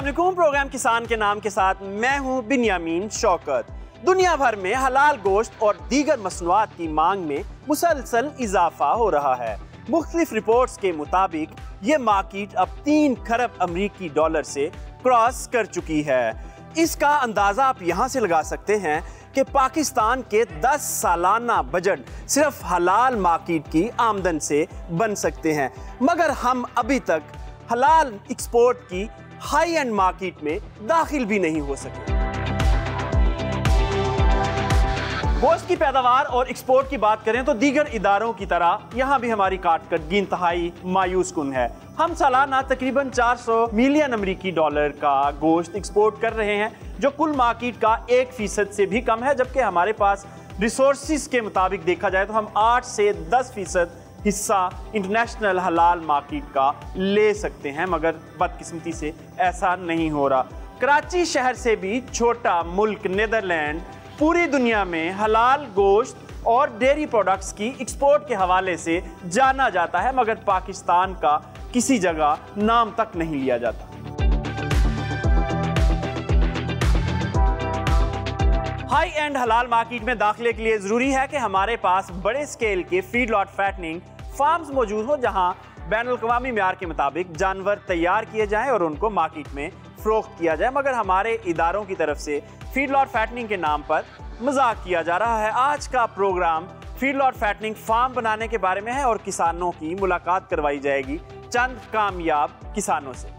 अस्सलाम प्रोग्राम किसान के नाम के साथ मैं हूँ बिन्यामीन शौकत। दुनिया भर में हलाल गोश्त और दीगर मसनूआत की मांग में मुसलसल इजाफा हो रहा है। मुख्तलिफ़ रिपोर्ट्स के मुताबिक ये मार्केट अब तीन खरब अमरीकी डॉलर से क्रॉस कर चुकी है। इसका अंदाज़ा आप यहाँ से लगा सकते हैं कि पाकिस्तान के 10 सालाना बजट सिर्फ़ हलाल मार्केट की आमदन से बन सकते हैं। मगर हम अभी तक हलाल एक्सपोर्ट की हाई एंड मार्केट में दाखिल भी नहीं हो सके। गोश्त की पैदावार और एक्सपोर्ट की बात करें तो दीगर इदारों की तरह यहाँ भी हमारी काट कट इंतहाई मायूस कन है। हम सालाना तकरीबन 400 मिलियन अमरीकी डॉलर का गोश्त एक्सपोर्ट कर रहे हैं, जो कुल मार्केट का एक फ़ीसद से भी कम है, जबकि हमारे पास रिसोर्सिस के मुताबिक देखा जाए तो हम 8 से 10 फ़ीसद हिस्सा इंटरनेशनल हलाल मार्केट का ले सकते हैं, मगर बदकिस्मती से ऐसा नहीं हो रहा। कराची शहर से भी छोटा मुल्क नीदरलैंड पूरी दुनिया में हलाल गोश्त और डेयरी प्रोडक्ट्स की एक्सपोर्ट के हवाले से जाना जाता है, मगर पाकिस्तान का किसी जगह नाम तक नहीं लिया जाता। हाई एंड हलाल मार्केट में दाखिले के लिए ज़रूरी है कि हमारे पास बड़े स्केल के फ़ीड लॉट फैटनिंग फार्म्स मौजूद हो, जहाँ बैन अवी मैार के मुताबिक जानवर तैयार किए जाएँ और उनको मार्केट में फ़रोख्त किया जाए। मगर हमारे इदारों की तरफ़ से फ़ीड लॉट फैटनिंग के नाम पर मज़ाक किया जा रहा है। आज का program feedlot fattening farm बनाने के बारे में है और किसानों की मुलाकात करवाई जाएगी चंद कामयाब किसानों से।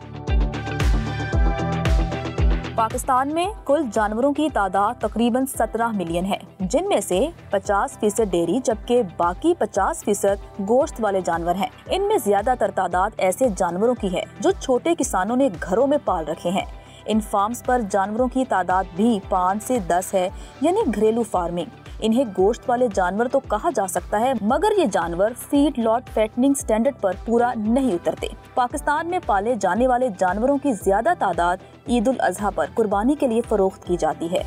पाकिस्तान में कुल जानवरों की तादाद तकरीबन 17 मिलियन है, जिनमें से 50 फ़ीसद डेयरी जबकि बाकी 50 फ़ीसद गोश्त वाले जानवर हैं। इनमें ज़्यादातर तादाद ऐसे जानवरों की है, जो छोटे किसानों ने घरों में पाल रखे हैं इन फार्म्स पर जानवरों की तादाद भी पाँच से दस है, यानी घरेलू फ़ार्मिंग इन्हें गोश्त वाले जानवर तो कहा जा सकता है, मगर ये जानवर फ़ीड लॉट फैटनिंग स्टैंडर्ड पर पूरा नहीं उतरते। पाकिस्तान में पाले जाने वाले जानवरों की ज़्यादा तादाद ईद उल अजहा पर कुर्बानी के लिए फरोख्त की जाती है।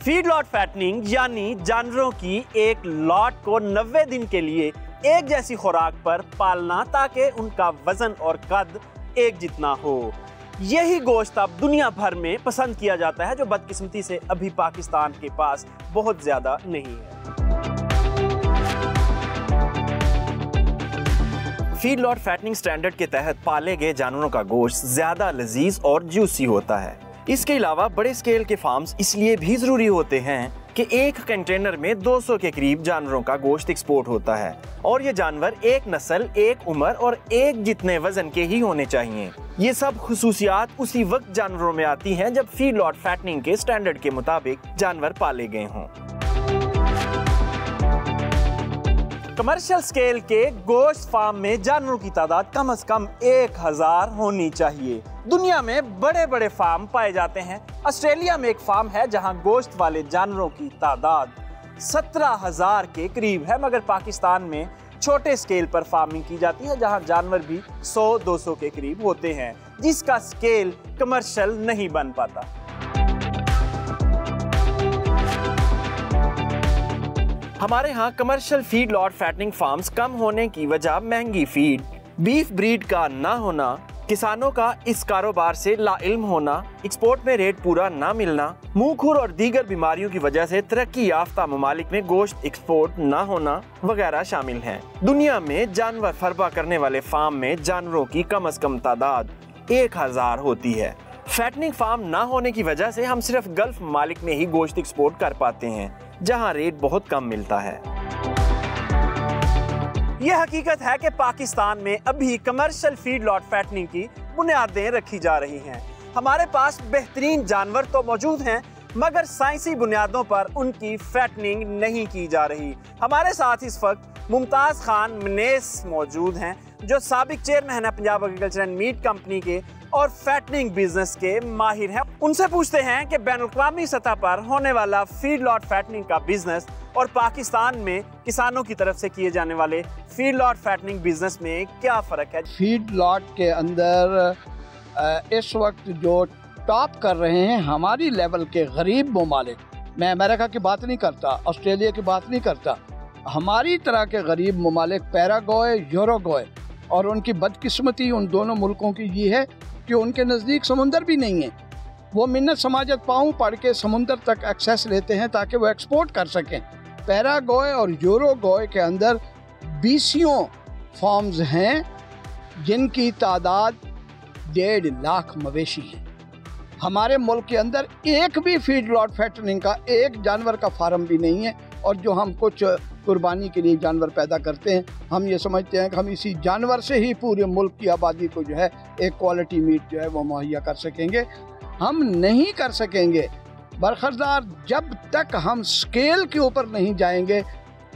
फ़ीड लॉट फैटनिंग यानी जानवरों की एक लॉट को 90 दिन के लिए एक जैसी खुराक पर पालना, ताकि उनका वज़न और कद एक जितना हो। यही गोश्त अब दुनिया भर में पसंद किया जाता है, जो बदकिस्मती से अभी पाकिस्तान के पास बहुत ज़्यादा नहीं है। फ़ीड लॉट फैटनिंग स्टैंडर्ड के तहत पाले गए जानवरों का गोश्त ज़्यादा लजीज और जूसी होता है। इसके अलावा बड़े स्केल के फार्म्स इसलिए भी ज़रूरी होते हैं कि एक कंटेनर में 200 के करीब जानवरों का गोश्त एक्सपोर्ट होता है। और ये जानवर एक नस्ल, एक उम्र और एक जितने वज़न के ही होने चाहिए। ये सब खसूसियात उसी वक्त जानवरों में आती हैं जब फ़ीड लॉट फैटनिंग के स्टैंडर्ड के मुताबिक जानवर पाले गए हों। कमर्शियल स्केल के गोश्त फार्म में जानवरों की तादाद कम से कम एक हज़ार होनी चाहिए। दुनिया में बड़े बड़े फार्म पाए जाते हैं। ऑस्ट्रेलिया में एक फार्म है जहाँ गोश्त वाले जानवरों की तादाद सत्रह हज़ार के करीब है, मगर पाकिस्तान में छोटे स्केल पर फ़ार्मिंग की जाती है, जहाँ जानवर भी 100-200 के करीब होते हैं, जिसका स्केल कमर्शियल नहीं बन पाता। हमारे यहाँ commercial feedlot fattening farms कम होने की वजह महँगी फ़ीड बीफ ब्रीड का ना होना, किसानों का इस कारोबार से लाइल्म होना एक्सपोर्ट में रेट पूरा ना मिलना मुँह खुर और दीगर बीमारियों की वजह से तरक्की याफ्ता ममालिक में गोश्त एक्सपोर्ट ना होना वगैरह शामिल हैं। दुनिया में जानवर फरबा करने वाले फार्म में जानवरों की कम अज कम तादाद एक हज़ार होती है। फैटनिंग फार्म ना होने की वजह से हम सिर्फ़ गल्फ ममालिक में ही गोश्त एक्सपोर्ट कर पाते हैं। जहाँ रेट बहुत कम मिलता है। यह हकीकत है कि पाकिस्तान में अभी कमर्शियल फ़ीड लॉट फैटनिंग की बुनियादें रखी जा रही हैं। हमारे पास बेहतरीन जानवर तो मौजूद हैं, मगर साइंसी बुनियादों पर उनकी फैटनिंग नहीं की जा रही। हमारे साथ इस वक्त मुमताज़ खान मनेस मौजूद हैं। जो सबक चेयरमैन है Punjab agriculture and meat company के और फैटनिंग बिज़नेस के माहिर हैं। उनसे पूछते हैं कि बैन अवी सतह पर होने वाला फ़ीड लॉट फैटनिंग का बिज़नेस और पाकिस्तान में किसानों की तरफ़ से किए जाने वाले फ़ीड लॉट फैटनिंग बिज़नेस में क्या फ़र्क है? फ़ीड लॉट के अंदर इस वक्त जो टॉप कर रहे हैं हमारी लेवल के गरीब ममालिक। मैं अमेरिका की बात नहीं करता, ऑस्ट्रेलिया की बात नहीं करता। हमारी तरह के गरीब ममालिक पैरागोए यूरोगोए और उनकी बदकिस्मती उन दोनों मुल्कों की ये है कि उनके नज़दीक समुंदर भी नहीं है। वो मिन्नत समाजत पाऊँ पढ़ के समुंदर तक एक्सेस लेते हैं ताकि वो एक्सपोर्ट कर सकें। पैरागोए और यूरोगोए के अंदर बीसियों फॉर्म्स हैं, जिनकी तादाद डेढ़ लाख मवेशी हैं। हमारे मुल्क के अंदर एक भी फ़ीड लॉट फैटनिंग का, एक जानवर का फार्म भी नहीं है और जो हम कुछ कुर्बानी के लिए जानवर पैदा करते हैं। हम ये समझते हैं कि हम इसी जानवर से ही पूरे मुल्क की आबादी को जो है एक क्वालिटी मीट जो है वो मुहैया कर सकेंगे। हम नहीं कर सकेंगे। बरखरदार, जब तक हम स्केल के ऊपर नहीं जाएँगे,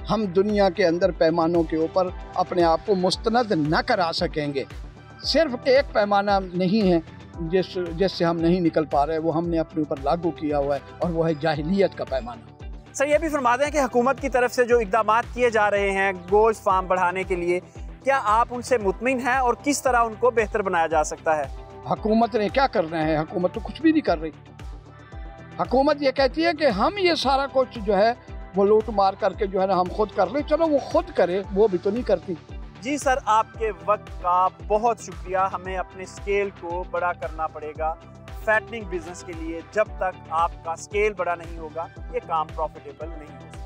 हम दुनिया के अंदर पैमानों के ऊपर अपने आप को मुस्तनद न करा सकेंगे। सिर्फ़ एक पैमाना नहीं है जिस, जिससे हम नहीं निकल पा रहे, वो हमने अपने ऊपर लागू किया हुआ है और वो है जाहिलियत का पैमाना। सर ये भी फरमा दें कि हुकूमत की तरफ़ से जो इकदाम किए जा रहे हैं गोश्त फार्म बढ़ाने के लिए क्या आप उनसे मुतमिन हैं और किस तरह उनको बेहतर बनाया जा सकता है? हुकूमत ने क्या करना है? हुकूमत तो कुछ भी नहीं कर रही। हुकूमत ये कहती है कि हम ये सारा कुछ जो है वो लूट मार करके जो है ना हम खुद कर ले। चलो वो खुद करे वो भी तो नहीं करती। जी सर आपके वक्त का बहुत शुक्रिया। हमें अपने स्केल को बड़ा करना पड़ेगा। फैटनिंग बिज़नेस के लिए जब तक आपका स्केल बड़ा नहीं होगा, ये काम प्रॉफिटेबल नहीं हो सकता।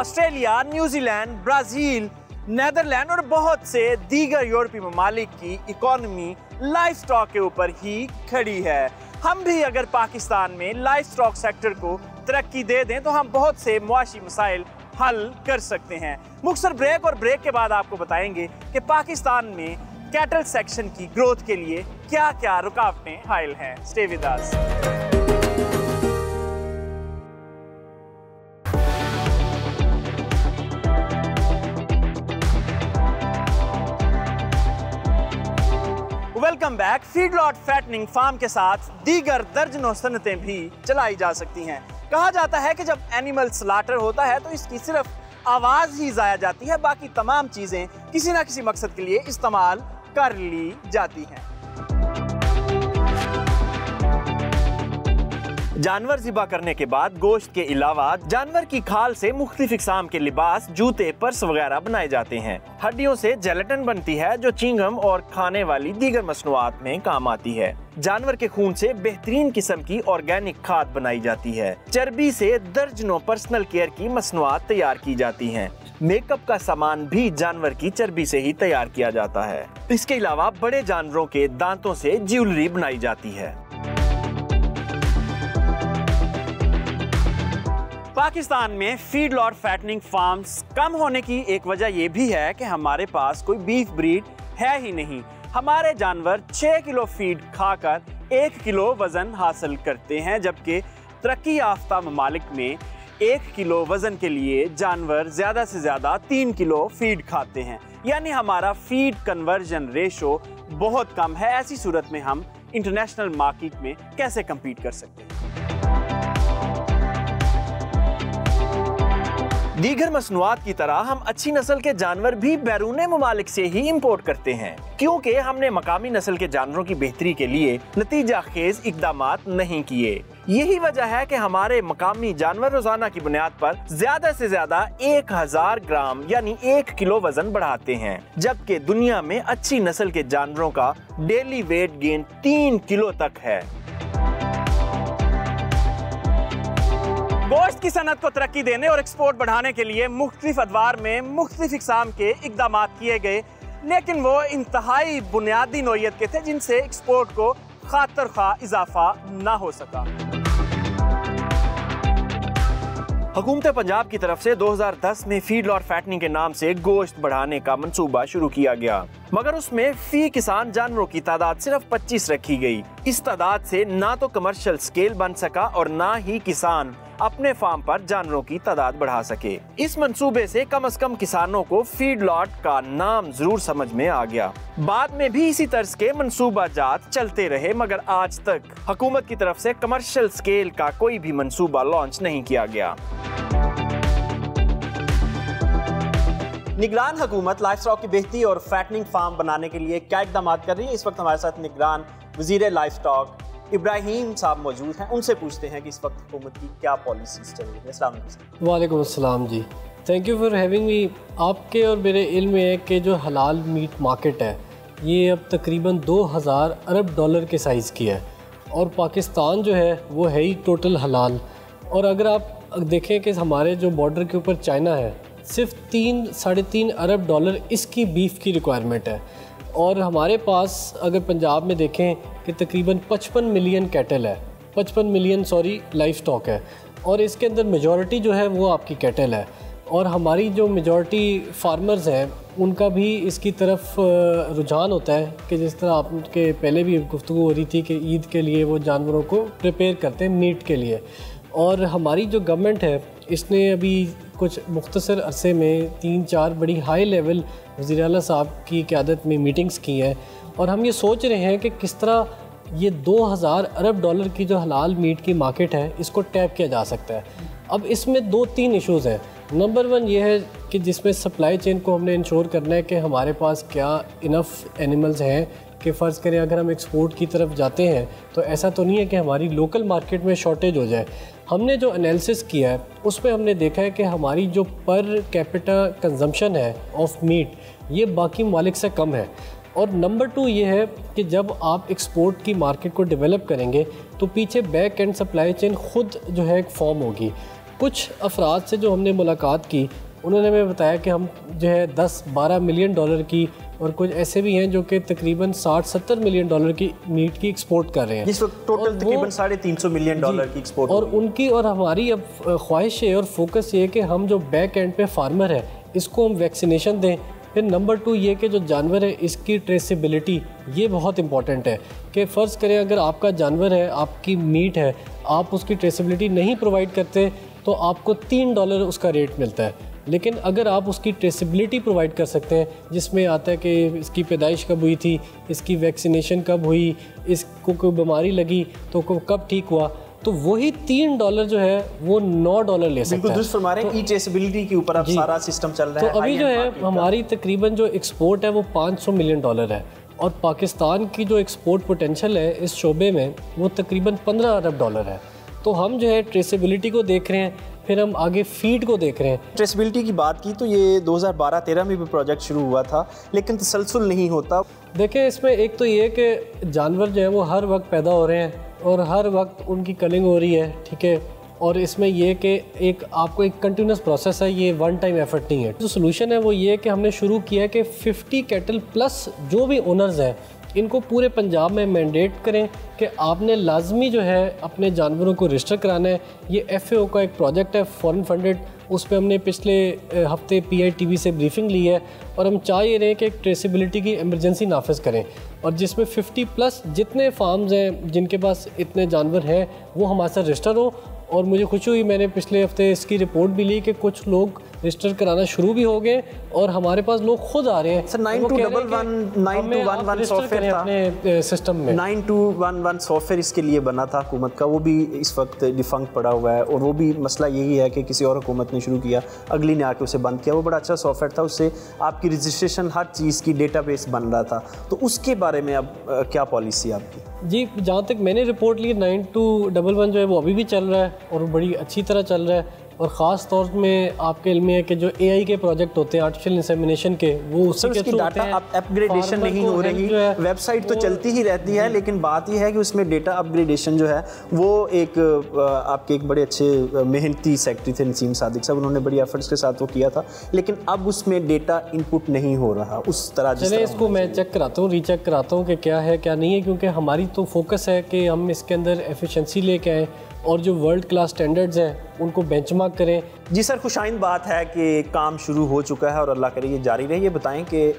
ऑस्ट्रेलिया न्यूजीलैंड ब्राज़ील, नेदरलैंड और बहुत से दीगर यूरोपीय ममालिक की इकोनॉमी लाइफ स्टॉक के ऊपर ही खड़ी है। हम भी अगर पाकिस्तान में लाइफ स्टॉक सेक्टर को तरक्की दे दें तो हम बहुत से मुआशी मसाइल हल कर सकते हैं। मुख्तर ब्रेक और ब्रेक के बाद आपको बताएँगे कि पाकिस्तान में कैटल सेक्शन की ग्रोथ के लिए क्या क्या रुकावटें हायल हैं? Stay with us welcome back feedlot fattening farm के साथ दीगर दर्जनों सनतें भी चलाई जा सकती हैं। कहा जाता है कि जब एनिमल स्लाटर होता है तो इसकी सिर्फ़ आवाज़ ही जाया जाती है, बाकी तमाम चीज़ें किसी ना किसी मकसद के लिए इस्तेमाल कर ली जाती हैं। जानवर जिबा करने के बाद गोश्त के अलावा जानवर की खाल से मुख्तलिफ़ इकसाम के लिबास, जूते, पर्स वगैरह बनाए जाते हैं। हड्डियों से जेलेटन बनती है, जो चिंगम और खाने वाली दीगर मसनुआत में काम आती है। जानवर के खून से बेहतरीन किस्म की ऑर्गेनिक खाद बनाई जाती है। चर्बी से दर्जनों पर्सनल केयर की मसनुआत तैयार की जाती हैं। मेकअप का सामान भी जानवर की चर्बी से ही तैयार किया जाता है। इसके अलावा बड़े जानवरों के दांतों से ज्वेलरी बनाई जाती है। पाकिस्तान में फ़ीड लॉट फैटनिंग फार्म्स कम होने की एक वजह यह भी है कि हमारे पास कोई बीफ ब्रीड है ही नहीं। हमारे जानवर छः किलो फ़ीड खाकर एक किलो वज़न हासिल करते हैं, जबकि तरक्की याफ्ता ममालिक में एक किलो वज़न के लिए जानवर ज़्यादा से ज़्यादा तीन किलो फ़ीड खाते हैं। यानी हमारा फ़ीड कन्वर्जन रेशो बहुत कम है। ऐसी सूरत में हम इंटरनेशनल मार्केट में कैसे कम्पीट कर सकते हैं? दीगर मसनुआत की तरह हम अच्छी नस्ल के जानवर भी बैरून ममालिक से ही इम्पोर्ट करते हैं, क्योंकि हमने मकामी नस्ल के जानवरों की बेहतरी के लिए नतीजा खेज इकदाम नहीं किए। यही वजह है कि हमारे मकामी जानवर रोज़ाना की बुनियाद पर ज़्यादा से ज़्यादा एक हज़ार ग्राम यानी एक किलो वज़न बढ़ाते हैं, जबकि दुनिया में अच्छी नस्ल के जानवरों का डेली वेट गेन तीन किलो तक है। गोश्त की सनत को तरक्की देने और एक्सपोर्ट बढ़ाने के लिए मुख्तलिफ़ अदवार में मुख्तलिफ़ इकसाम के इकदाम किए गए। लेकिन वो इंतहाई बुनियादी नोयत के थे जिनसे एक्सपोर्ट को खातर खा इजाफा ना हो सका। हुकूमत पंजाब की तरफ़ से 2010 में फ़ीड लॉट फैटनिंग के नाम से गोश्त बढ़ाने का मंसूबा शुरू किया गया। मगर उसमें फ़ी किसान जानवरों की तादाद सिर्फ़ 25 रखी गई। इस तादाद से ना तो कमर्शियल स्केल बन सका और ना ही किसान अपने फार्म पर जानवरों की तादाद बढ़ा सके। इस मंसूबे से कम अज कम किसानों को फ़ीड लॉट का नाम ज़रूर समझ में आ गया। बाद में भी इसी तर्ज के मंसूबा जात चलते रहे, मगर आज तक हुकूमत की तरफ़ से कमर्शियल स्केल का कोई भी मंसूबा लॉन्च नहीं किया गया। निगरान हुकूमत लाइफ स्टॉक की बेहतरी और फैटनिंग फार्म बनाने के लिए क्या इकदाम कर रही है? इस वक्त हमारे साथ निगरान वज़ीर लाइफ स्टॉक इब्राहिम साहब मौजूद हैं। उनसे पूछते हैं कि इस वक्त हुकूमत की क्या पॉलिसीज़ चल रही है। वालेकुम अस्सलाम जी। Thank you for having me आपके और मेरे इल्म है कि जो हलाल मीट मार्केट है, ये अब तकरीबन 2000 अरब डॉलर के साइज़ की है। और पाकिस्तान जो है, वो है ही टोटल हलाल। और अगर आप देखें कि हमारे जो बॉर्डर के ऊपर चाइना है सिर्फ़ तीन, साढ़े तीन अरब डॉलर इसकी बीफ की रिक्वायरमेंट है। और हमारे पास अगर पंजाब में देखें कि तकरीबन पचपन मिलियन कैटल है। पचपन मिलियन सॉरी लाइफ स्टॉक है। और इसके अंदर मेजॉरिटी जो है वो आपकी कैटल है। और हमारी जो मेजॉरिटी फार्मर्स हैं, उनका भी इसकी तरफ़ रुझान होता है कि जिस तरह आपके पहले भी गुफ्तु हो रही थी कि ईद के लिए वो जानवरों को प्रिपेयर करते हैं मीट के लिए। और हमारी जो गवर्नमेंट है, इसने अभी कुछ मुख्तसर अरसे में तीन चार बड़ी हाई लेवल वज़ी अला साहब की क़्यादत में मीटिंग्स की हैं और हम ये सोच रहे हैं कि किस तरह ये 2000 अरब डॉलर की जो हलाल मीट की मार्केट है, इसको टैप किया जा सकता है। अब इसमें दो तीन इश्यूज़ हैं। नंबर वन ये है कि जिसमें सप्लाई चेन को हमने इंश्योर करना है कि हमारे पास क्या इनफ एनिमल्स हैं कि फ़र्ज़ करें अगर हम एक्सपोर्ट की तरफ़ जाते हैं तो ऐसा तो नहीं है कि हमारी लोकल मार्केट में शॉर्टेज हो जाए। हमने जो एनालिसिस किया है उसमें हमने देखा है कि हमारी जो पर कैपिटा कंजम्पशन है ऑफ़ मीट ये बाकी ममालिक से कम है। और नंबर टू ये है कि जब आप एक्सपोर्ट की मार्केट को डेवलप करेंगे तो पीछे बैक एंड सप्लाई चेन खुद जो है एक फॉर्म होगी। कुछ अफराद से जो हमने मुलाकात की, उन्होंने हमें बताया कि हम जो है 10-12 मिलियन डॉलर की और कुछ ऐसे भी हैं जो कि तकरीबन 60-70 मिलियन डॉलर की मीट की एक्सपोर्ट कर रहे हैं। जिस वक्त टोटल तकरीबन साढ़े तीन सौ मिलियन डॉलर की एक्सपोर्ट और उनकी और हमारी अब ख्वाहिश है और फोकस ये है कि हम जो बैक एंड पे फार्मर है इसको हम वैक्सीनेशन दें। फिर नंबर टू ये कि जो जानवर है इसकी ट्रेसिबिलिटी ये बहुत इंपॉर्टेंट है कि फ़र्ज़ करें अगर आपका जानवर है आपकी मीट है आप उसकी ट्रेसिबिलिटी नहीं प्रोवाइड करते तो आपको तीन डॉलर उसका रेट मिलता है। लेकिन अगर आप उसकी ट्रेसिबिलिटी प्रोवाइड कर सकते हैं जिसमें आता है कि इसकी पैदाइश कब हुई थी इसकी वैक्सीनेशन कब हुई इसको कोई बीमारी लगी तो कब ठीक हुआ तो वही तीन डॉलर जो है वो नौ डॉलर ले सकते हैं। ट्रेसिबिलिटी के ऊपर अब सारा सिस्टम चल रहा तो है तो अभी जो है हमारी तकरीबन जो एक्सपोर्ट है वो 500 मिलियन डॉलर है। और पाकिस्तान की जो एक्सपोर्ट पोटेंशियल है इस शोबे में वो तकरीबन 15 अरब डॉलर है। तो हम जो है ट्रेसिबिलिटी को देख रहे हैं फिर हम आगे फ़ीड को देख रहे हैं। ट्रेसिबिलिटी की बात की तो ये 2012-13 में भी प्रोजेक्ट शुरू हुआ था लेकिन तसलसल नहीं होता। देखिए इसमें एक तो ये कि जानवर जो है वो हर वक्त पैदा हो रहे हैं और हर वक्त उनकी कलिंग हो रही है ठीक है? और इसमें ये कि एक आपको एक कंटिन्यूस प्रोसेस है ये वन टाइम एफर्ट नहीं है। जो सोल्यूशन है वो ये कि हमने शुरू किया है कि 50 कैटल प्लस जो भी ओनर्स हैं इनको पूरे पंजाब में मैंडेट करें कि आपने लाजमी जो है अपने जानवरों को रजिस्टर कराना है। ये एफ़ का एक प्रोजेक्ट है फॉरन फंडेड उस पर हमने पिछले हफ़्ते पी आई टी वी से ब्रीफिंग ली है और हम चाह ये रहे हैं कि एक ट्रेसिबिलिटी की एमरजेंसी नाफज करें। और जिसमें 50 प्लस जितने फार्म्स हैं, जिनके पास इतने जानवर हैं, वो हमारे साथ रजिस्टर हो। और मुझे खुशी हुई, मैंने पिछले हफ़्ते इसकी रिपोर्ट भी ली कि कुछ लोग रजिस्टर कराना शुरू भी हो गए और हमारे पास लोग खुद आ रहे हैं। Sir nine two double one nine two one one software अपने सिस्टम में। Nine two one one software इसके लिए बना था हुकूमत का वो भी इस वक्त डिफंक पड़ा हुआ है और वो भी मसला यही है कि किसी और हुकूमत ने शुरू किया अगली ने आके उसे बंद किया। वो बड़ा अच्छा सॉफ्टवेयर था उससे आपकी रजिस्ट्रेशन हर चीज़ की डेटा बन रहा था। तो उसके बारे में अब क्या पॉलिसी है आपकी? जी जहाँ तक मैंने रिपोर्ट ली नाइन टू डबल वन जो है वो अभी भी चल रहा है और बड़ी अच्छी तरह चल रहा है। और ख़ास तौर में आपके इल्म है कि जो एआई के प्रोजेक्ट होते हैं आर्टिफिशियल इंसेमिनेशन के वो उसी के डाटा अपग्रेडेशन नहीं हो रही वेबसाइट तो चलती ही रहती है लेकिन बात यह है कि उसमें डेटा अपग्रेडेशन जो है वो एक आपके एक बड़े अच्छे मेहनती सेक्रेटरी थे नसीम सादिक साहब उन्होंने बड़ी एफर्ट्स के साथ वो किया था लेकिन अब उसमें डेटा इनपुट नहीं हो रहा उस तरह चले इसको मैं चेक कराता हूँ रीचेक कराता हूँ कि क्या है क्या नहीं है क्योंकि हमारी तो फोकस है कि हम इसके अंदर एफिशिएंसी लेके आएँ और जो वर्ल्ड क्लास स्टैंडर्ड्स हैं उनको बेंचमार्क करें। जी सर खुशाइन बात है कि काम शुरू हो चुका है और अल्लाह करे ये जारी रहे। ये बताएँ कि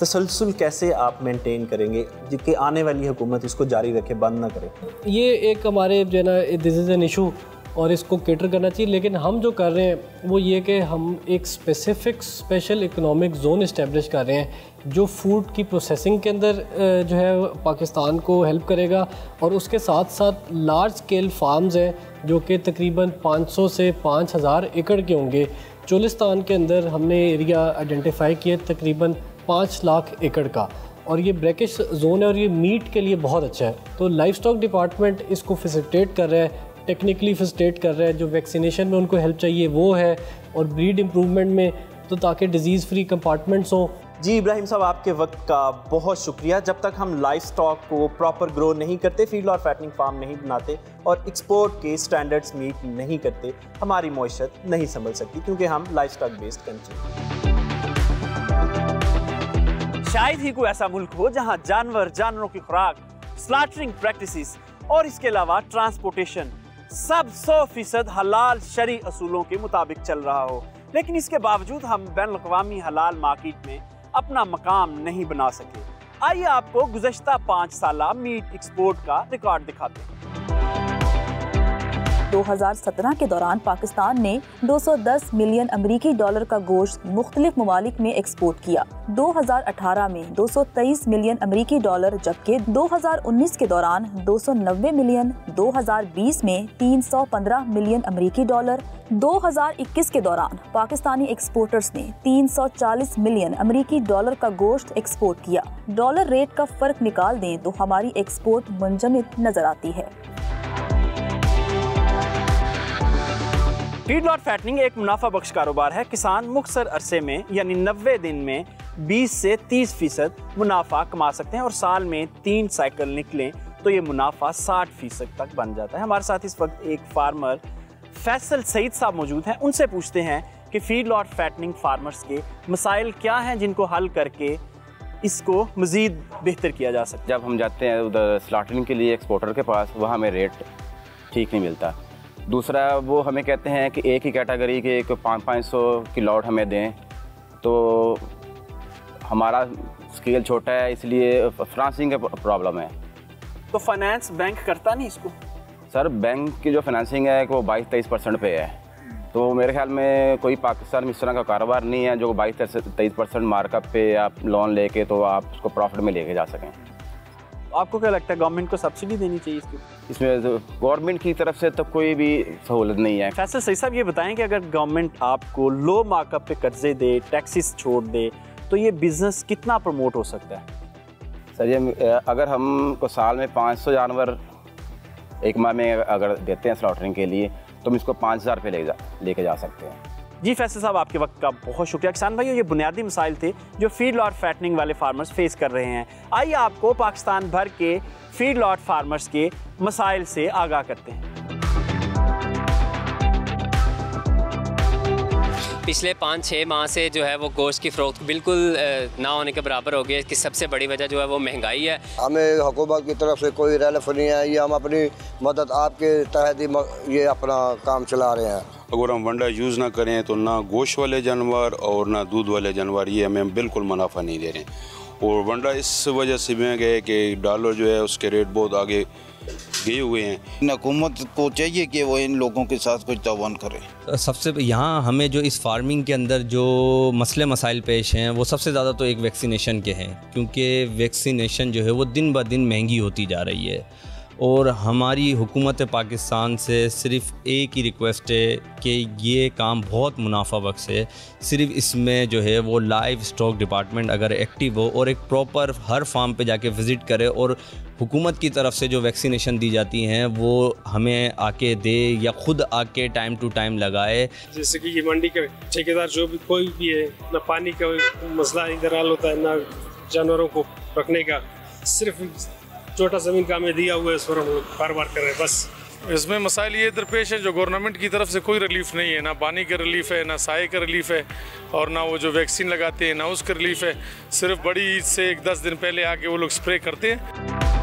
तसलसल कैसे आप मेंटेन करेंगे जिसके आने वाली हुकूमत इसको जारी रखे बंद ना करें? ये एक हमारे जो है ना दिस इज़ एन इशू और इसको केटर करना चाहिए। लेकिन हम जो कर रहे हैं, वो ये कि हम एक specific special economic zone establish कर रहे हैं, जो फ़ूड की प्रोसेसिंग के अंदर जो है, पाकिस्तान को हेल्प करेगा। और उसके साथ साथ लार्ज स्केल फार्म्स हैं, जो कि तकरीबन 500 से 5000 एकड़ के होंगे। चोलिस्तान के अंदर हमने एरिया आइडेंटिफाई किया तकरीबन पाँच लाख एकड़ का। और ये ब्रेकिश जोन है और ये मीट के लिए बहुत अच्छा है। तो लाइफ स्टॉक डिपार्टमेंट इसको फैसिलिटेट कर रहा है टेक्निकली फस्टेट कर रहे हैं जो वैक्सीनेशन में उनको हेल्प चाहिए वो है और ब्रीड इम्प्रूवमेंट में तो ताकि डिज़ीज़ फ्री कंपार्टमेंट्स हों। जी इब्राहिम साहब आपके वक्त का बहुत शुक्रिया। जब तक हम लाइफ स्टॉक को प्रॉपर ग्रो नहीं करते फ़ील्ड और फैटनिंग फार्म नहीं बनाते और एक्सपोर्ट के स्टैंडर्ड्स मीट नहीं करते हमारी मीशत नहीं संभल सकती क्योंकि हम लाइफ स्टॉक बेस्ड कंट्री शायद ही कोई ऐसा मुल्क हो जहाँ जानवर जानवरों की खुराक स्लाटरिंग प्रैक्टिसेस और इसके अलावा ट्रांसपोर्टेशन सब सौ फ़ीसद हलाल शरी असूलों के मुताबिक चल रहा हो। लेकिन इसके बावजूद हम बैन अवी हलाल मार्केट में अपना मकाम नहीं बना सके। आइए आपको गुजशत पाँच साल मीट एक्सपोर्ट का रिकॉर्ड दिखाते हैं। 2017 के दौरान पाकिस्तान ने 210 मिलियन अमरीकी डॉलर का गोश्त मुख्तलिफ़ ममालिक में एक्सपोर्ट किया। 2018 में 223 मिलियन अमरीकी डॉलर, जबकि 2019 के दौरान 290 मिलियन 2020 में 315 मिलियन अमरीकी डॉलर 2021 के दौरान पाकिस्तानी एक्सपोर्टर्स ने 340 मिलियन अमरीकी डॉलर का गोश्त एक्सपोर्ट किया। डॉलर रेट का फ़र्क निकाल दें तो हमारी एक्सपोर्ट मुंजमद नज़र आती है। फ़ीड लॉट फैटनिंग एक मुनाफा बख्श कारोबार है। किसान मुख्तर अरसे में, यानी नब्बे दिन में 20 से 30 फ़ीसद मुनाफा कमा सकते हैं और साल में तीन साइकिल निकलें तो ये मुनाफा 60 फ़ीसद तक बन जाता है। हमारे साथ इस वक्त एक फार्मर फैसल सईद साहब मौजूद हैं। उनसे पूछते हैं कि फ़ीड लॉट फैटनिंग फार्मर्स के मसाइल क्या हैं जिनको हल करके इसको मज़ीद बेहतर किया जा सकता जब हम जाते हैं उधर स्लाटरिंग के लिए एक्सपोर्टर के पास, वहाँ हमें रेट ठीक नहीं मिलता। दूसरा वो हमें कहते हैं कि एक ही कैटेगरी के एक पाँच पाँच सौ की लॉट हमें दें। तो हमारा स्केल छोटा है इसलिए फ्रांसिंग का प्रॉब्लम है। तो फाइनेंस बैंक करता नहीं इसको? सर बैंक की जो फाइनेंसिंग है वो बाईस तेईस परसेंट पे है। तो मेरे ख्याल में कोई पाकिस्तान में इस तरह का कारोबार नहीं है जो बाईस तेईस परसेंट मार्कअप पे आप लोन लेके तो आप उसको प्रॉफिट में लेके जा सकें। आपको क्या लगता है गवर्नमेंट को सब्सिडी देनी चाहिए इसकी? इसमें तो गवर्नमेंट की तरफ़ से तो कोई भी सहूलत नहीं है। फैसल सही साहब ये बताएँ कि अगर गवर्नमेंट आपको लो मार्कअप पे कर्जे दे टैक्सेस छोड़ दे तो ये बिज़नेस कितना प्रमोट हो सकता है? सर ये अगर हम को साल में 500 जानवर एक माह में अगर देते हैं स्लॉटरिंग के लिए तो हम इसको पाँच हज़ार रुपये ले जा लेके जा सकते हैं। जी फैसल साहब आपके वक्त का बहुत शुक्रिया। किसान भाई ये बुनियादी मिसाइल थे जो फ़ीड लॉट फैटनिंग वाले फार्मर्स फेस कर रहे हैं। आइए आपको पाकिस्तान भर के फ़ीड लॉट फार्मर्स के मसाइल से आगाह करते हैं। पिछले पाँच छः माह से जो है वो गोश्त की फ़रोख्त बिल्कुल ना होने के बराबर हो गई है कि सबसे बड़ी वजह जो है वो महँगाई है। हमें हुकूमत की तरफ़ से कोई रेलफ नहीं है ये हम अपनी मदद आपके तहत ही ये अपना काम चला रहे हैं। अगर हम वंडा यूज़ ना करें तो ना गोश्त वाले जानवर और ना दूध वाले जानवर ये हमें बिल्कुल मुनाफा नहीं दे रहे और वंडा इस वजह से महँगे है कि डॉलर जो है उसके रेट बहुत आगे गए हुए हैं। हुकूमत को चाहिए कि वो इन लोगों के साथ कुछ तावन करे। सबसे यहाँ हमें जो इस फ़ार्मिंग के अंदर जो मसले मसाइल पेश हैं वो सबसे ज़्यादा तो एक वैक्सीनेशन के हैं क्योंकि वैक्सीनेशन जो है वो दिन ब दिन महँगी होती जा रही है। और हमारी हुकूमत पाकिस्तान से सिर्फ़ एक ही रिक्वेस्ट है कि ये काम बहुत मुनाफा बख्श है। सिर्फ़ इसमें जो है वो लाइव स्टॉक डिपार्टमेंट अगर एक्टिव हो और एक प्रॉपर हर फार्म पे जाके विज़िट करे और हुकूमत की तरफ़ से जो वैक्सीनेशन दी जाती हैं, वो हमें आके दे या ख़ुद आके टाइम टू टाइम लगाए। जैसे कि ये मंडी का ठेकेदार जो भी कोई भी है, ना पानी का मसला इधर हाल होता है, ना जानवरों को रखने का, सिर्फ़ छोटा ज़मीन का हमें दिया हुआ है, इस पर हम लोग कारोबार कर रहे हैं, बस। इसमें मसाइल ये दरपेश है, जो गवर्नमेंट की तरफ़ से कोई रिलीफ नहीं है। ना पानी का रिलीफ है, ना साय का रिलीफ है, और ना वो जो वैक्सीन लगाते हैं, ना उसका रिलीफ है। सिर्फ़ बड़ी ईद से एक दस दिन पहले आके वो लोग स्प्रे करते हैं।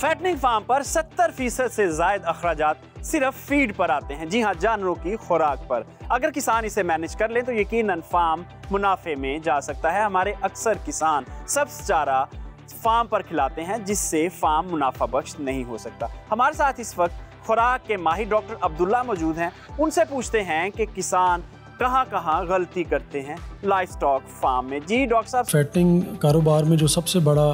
फैटनिंग फार्म पर 70 फ़ीसद से जायद अखराज सिर्फ़ फ़ीड पर आते हैं। जी हाँ जानवरों की खुराक पर। अगर किसान इसे मैनेज कर लें तो यकीनन फार्म मुनाफे में जा सकता है। हमारे अक्सर किसान सब्ज चारा फार्म पर खिलाते हैं, जिससे फार्म मुनाफा बख्श नहीं हो सकता। हमारे साथ इस वक्त खुराक के माहिर डॉक्टर अब्दुल्ला मौजूद हैं। उनसे पूछते हैं कि किसान कहाँ कहाँ गलती करते हैं। लाइफ स्टॉक फार्म में। जी डॉक्टर साहब। फैटिंग कारोबार में जो सबसे बड़ा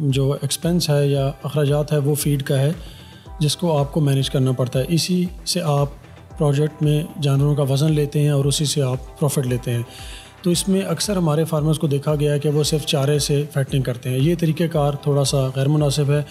जो एक्सपेंस है या अखराज है, वो फ़ीड का है, जिसको आपको मैनेज करना पड़ता है। इसी से आप प्रोजेक्ट में जानवरों का वज़न लेते हैं और उसी से आप प्रॉफिट लेते हैं। तो इसमें अक्सर हमारे फार्मर्स को देखा गया है कि वो सिर्फ़ चारे से फैटिंग करते हैं। ये तरीक़ेकार थोड़ा सा गैर मुनासिब है।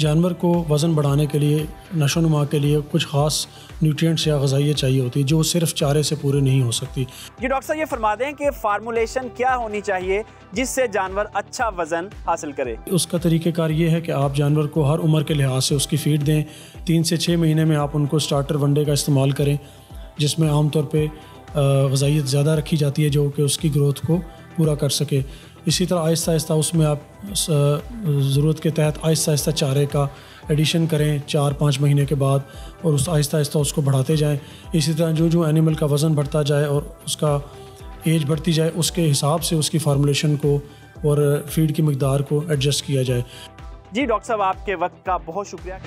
जानवर को वज़न बढ़ाने के लिए नशो नुमा के लिए कुछ ख़ास न्यूट्रिएंट्स या गजाइयाँ चाहिए होती है जो सिर्फ़ चारे से पूरे नहीं हो सकती। जी डॉक्टर साहब ये फरमा दें कि फार्मूलेशन क्या होनी चाहिए जिससे जानवर अच्छा वज़न हासिल करे? उसका तरीक़ेकार ये है कि आप जानवर को हर उम्र के लिहाज से उसकी फ़ीड दें। तीन से छः महीने में आप उनको स्टार्टर वनडे का इस्तेमाल करें जिसमें आमतौर पर गजाइत ज़्यादा रखी जाती है जो कि उसकी ग्रोथ को पूरा कर सके। इसी तरह आहिस्ता आहिस्ता उसमें आप ज़रूरत के तहत आहिस्ता आहिस्ता चारे का एडिशन करें चार, पाँच महीने के बाद और उस आहिस्ता आहिस्ता उसको बढ़ाते जाएँ। इसी तरह जो जो एनिमल का वज़न बढ़ता जाए और उसका एज बढ़ती जाए, उसके हिसाब से उसकी फार्मूलेशन को और फ़ीड की मकदार को एडजस्ट किया जाए। जी, डॉक्टर साहब, आपके वक्त का बहुत शुक्रिया।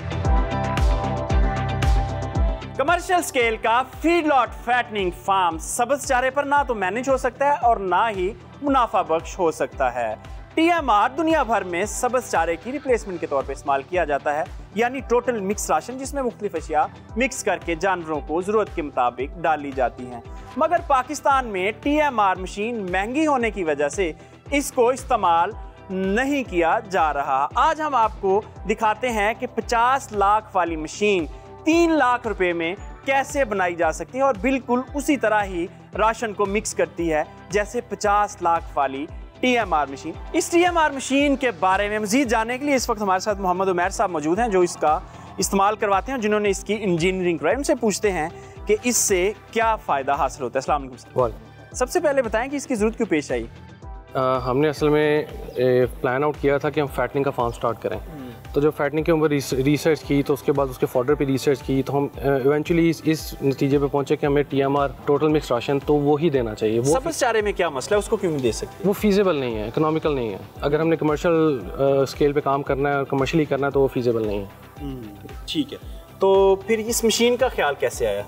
कमर्शियल स्केल का फ़ीड लॉट फैटनिंग फार्म सबज चारे पर ना तो मैनेज हो सकता है और ना ही मुनाफा बख्श हो सकता है। टीएमआर दुनिया भर में सबज चारे की रिप्लेसमेंट के तौर पर इस्तेमाल किया जाता है। यानी टोटल मिक्स राशन, जिसमें मुख्तलिफ़ अशिया मिक्स करके जानवरों को ज़रूरत के मुताबिक डाली जाती हैं। मगर पाकिस्तान में टीएमआर मशीन महँगी होने की वजह से इसको इस्तेमाल नहीं किया जा रहा। आज हम आपको दिखाते हैं कि 50 लाख वाली मशीन तीन लाख रुपए में कैसे बनाई जा सकती है और बिल्कुल उसी तरह ही राशन को मिक्स करती है जैसे 50 लाख वाली टीएमआर मशीन। इस टीएमआर मशीन के बारे में मजीद जानने के लिए इस वक्त हमारे साथ मोहम्मद उमैर साहब मौजूद हैं जो इसका इस्तेमाल करवाते हैं जिन्होंने इसकी इंजीनियरिंग कराई उनसे पूछते हैं कि इससे क्या फ़ायदा हासिल होता है। असल सबसे पहले बताएँ कि इसकी ज़रूरत क्यों पेश आई? आ, हमने असल में प्लान आउट किया था कि हम फैटनिंग का फार्म स्टार्ट करें। तो जब फैटनिंग के ऊपर रिसर्च की तो उसके बाद उसके फॉर्डर पे रिसर्च की तो हम इवेंचुअली इस, इस नतीजे पे पहुँचे कि हमें टीएमआर टोटल मिक्स राशन तो वो ही देना चाहिए। वो सब चारे में क्या मसला है उसको क्यों नहीं दे सकते? वो फीजेबल नहीं है इकोनॉमिकल नहीं है। अगर हमने कमर्शियल स्केल पे काम करना है और कमर्शली करना है तो वो फीजेबल नहीं है। हम्म, ठीक है। तो फिर इस मशीन का ख्याल कैसे आया?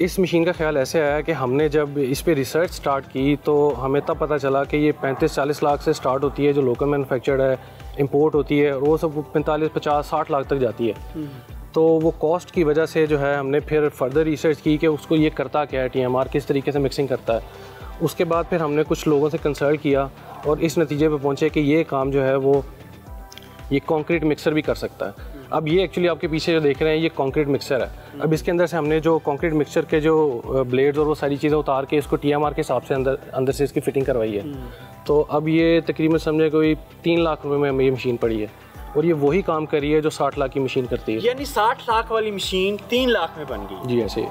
इस मशीन का ख्याल ऐसे आया कि हमने जब इस पर रिसर्च स्टार्ट की तो हमें तब पता चला कि ये पैंतीस चालीस लाख से स्टार्ट होती है जो लोकल मैनुफैक्चर्ड है इंपोर्ट होती है और वो सब पैंतालीस पचास साठ लाख तक जाती है। हम्म। तो वो कॉस्ट की वजह से जो है हमने फिर फर्दर रिसर्च की कि उसको ये करता क्या है टी किस तरीके से मिक्सिंग करता है। उसके बाद फिर हमने कुछ लोगों से कंसल्ट किया और इस नतीजे पर पहुँचे कि ये काम जो है वो ये कॉन्क्रीट मिक्सर भी कर सकता है। अब ये एक्चुअली आपके पीछे जो देख रहे हैं ये कंक्रीट मिक्सर है। अब इसके अंदर से हमने जो कंक्रीट मिक्सर के जो ब्लेड्स और वो सारी चीज़ें उतार के इसको टीएमआर के हिसाब से अंदर अंदर से इसकी फिटिंग करवाई है। तो अब ये तकरीबन समझे कोई तीन लाख रुपये में हमें ये मशीन पड़ी है। और ये वही काम कर रही है जो साठ लाख की मशीन करती है। यानी साठ लाख वाली मशीन तीन लाख में बन गई। जी ऐसे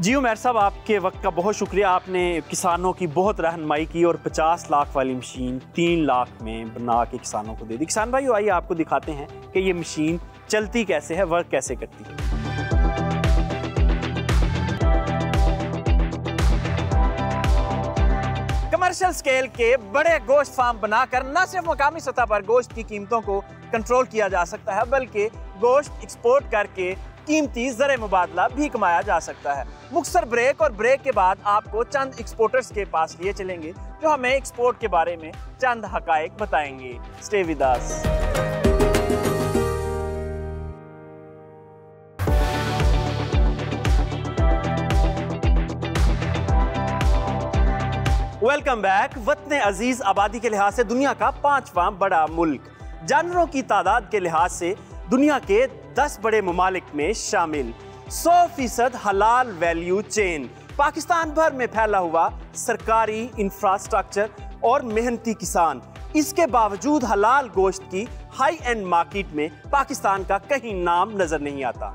जी उमैर साहब, आपके वक्त का बहुत शुक्रिया। आपने किसानों की बहुत रहनमाई की और 50 लाख वाली मशीन तीन लाख में बना के किसानों को दे दी। किसान भाई आइए आपको दिखाते हैं कि ये मशीन चलती कैसे है, वर्क कैसे करती है। कमर्शियल स्केल के बड़े गोश्त फार्म बनाकर न सिर्फ़ मकामी सतह पर गोश्त की कीमतों को कंट्रोल किया जा सकता है, बल्कि गोश्त एक्सपोर्ट करके कीमती जर मुबादला भी कमाया जा सकता है। मुख्तर ब्रेक और ब्रेक के बाद आपको चंद एक्सपोर्टर्स के पास लिए चलेंगे, जो हमें एक्सपोर्ट के बारे में चंद हकायक बताएँगे। स्टे विदास वेलकम बैक वतन अज़ीज़ आबादी के लिहाज से दुनिया का पांचवा बड़ा मुल्क। जानवरों की तादाद के लिहाज से दुनिया के दस बड़े ममालिक में शामिल। सौ फ़ीसद हलाल वैल्यू चेन। पाकिस्तान भर में फैला हुआ सरकारी इंफ्रास्ट्रक्चर और मेहनती किसान। इसके बावजूद हलाल गोश्त की हाई एंड मार्केट में पाकिस्तान का कहीं नाम नज़र नहीं आता।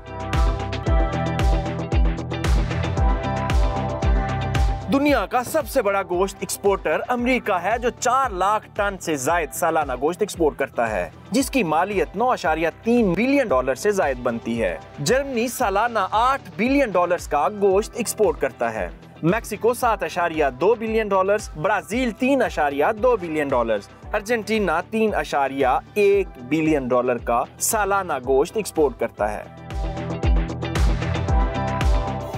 दुनिया का सबसे बड़ा गोश्त एक्सपोर्टर अमेरिका है, जो चार लाख टन से जायद सालाना गोश्त एक्सपोर्ट करता है, जिसकी मालियत नौ अशारिया तीन बिलियन डॉलर से जायद बनती है। जर्मनी सालाना आठ बिलियन डॉलर का गोश्त एक्सपोर्ट करता है। मैक्सिको सात अशारिया दो बिलियन डॉलर ब्राज़ील तीन अशारिया दो बिलियन डॉलर अर्जेंटीना तीन अशारिया एक बिलियन डॉलर का सालाना गोश्त एक्सपोर्ट करता है।